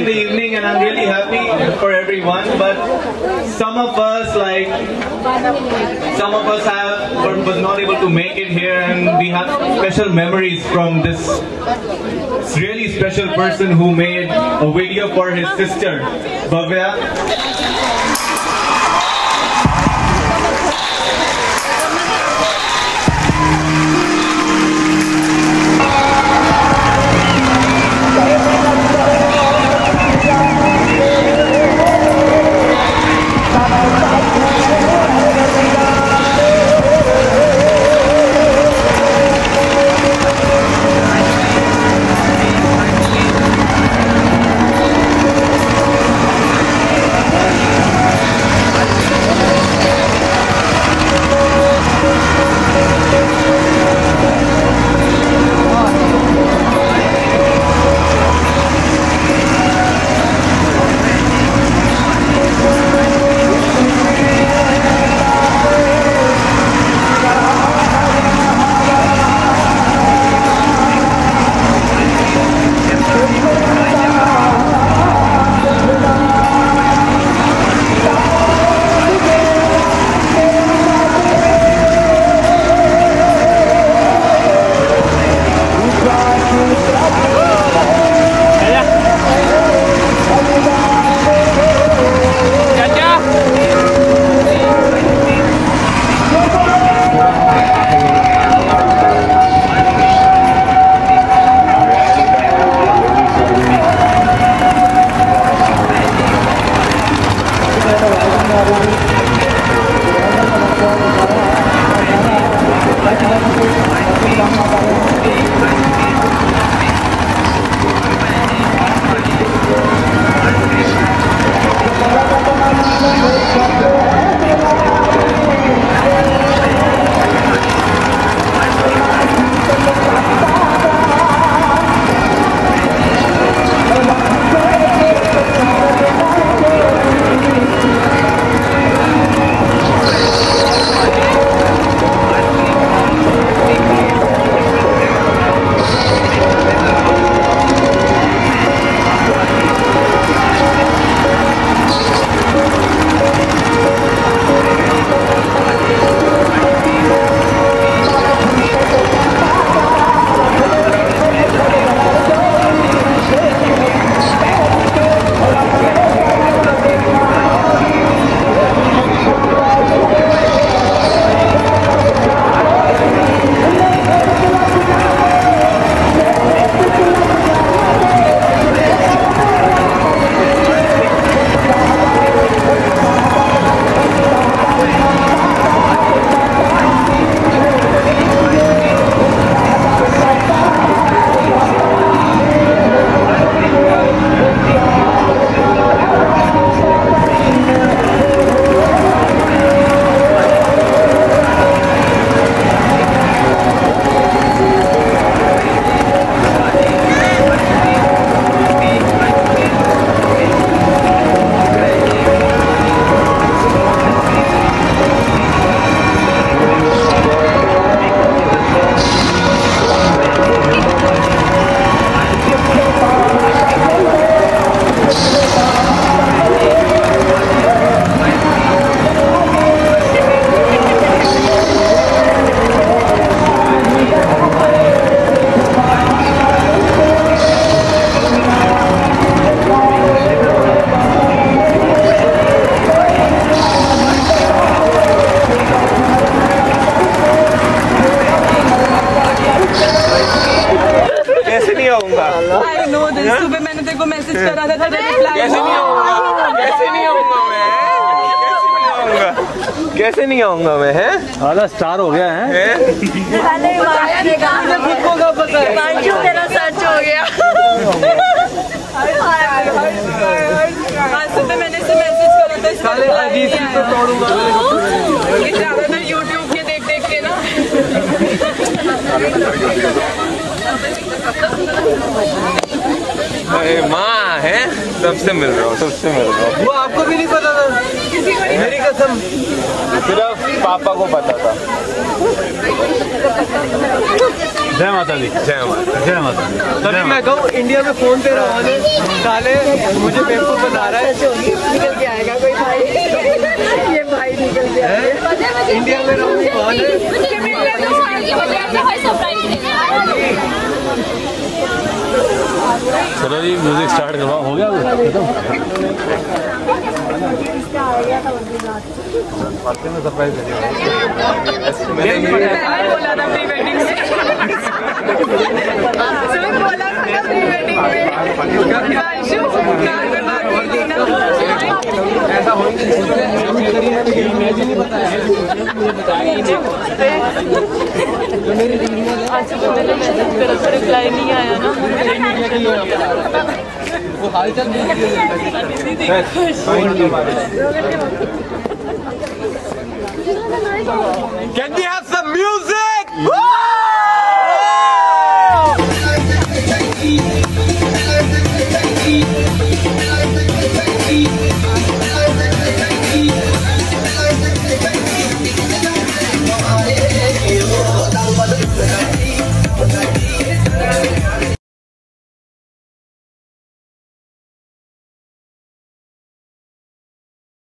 enjoying the evening and I'm really happy for everyone. But some of us, like, some of us have were- was not able to make it here, and we have special memories from this really special person who made a video for his sister, Bhavya. कैसे नहीं आऊँगा मैं हैं? आधा star हो गया है? हैं? खुद को कब पता है? तेरा सच हो गया। सुबह मैंने इसे मैसेज करा था इसका reply नहीं आया। ये ज़्यादातर यूट्यूब के देख देख के ना। अरे माँ है? सबसे मिल रहा हूँ सबसे मिल रहा हूँ। वो आपको भी नहीं पता मेरी कसम सिर्फ़ पापा को पता था। जय माता दी जय माता जय माता दी। तभी मैं कहूँ इंडिया में फ़ोन पे रवाने साले मुझे बेवकूफ़ बना रहा है। निकल के आएगा कोई भाई ये भाई निकल के आएगा इंडिया में रहूँ कौन है? चलो जी म्यूज़िक स्टार्ट करवाओ। हो गया? वेडिंग में सुन बोला था ना प्री वेडिंग में। आशु कार में बात की थी ना। अच्छा तो मैंने मैसेज करा था रिप्लाई नहीं आया ना Can we have some music? Thank